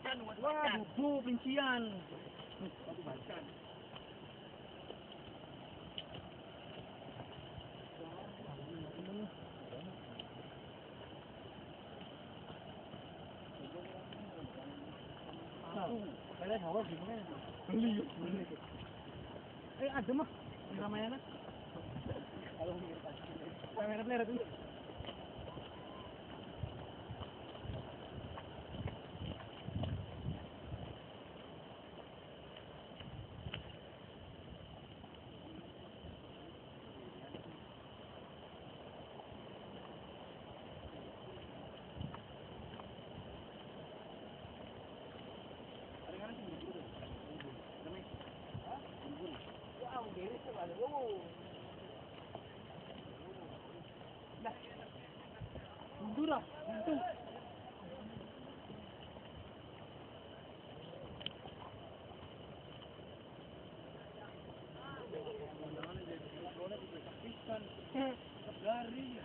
Waduh, pincian. Kaya hawak gimana? Beli. Eh, ada mah. Di Ramayana. Kalau Ramayana player Dura, dura. Garrillo.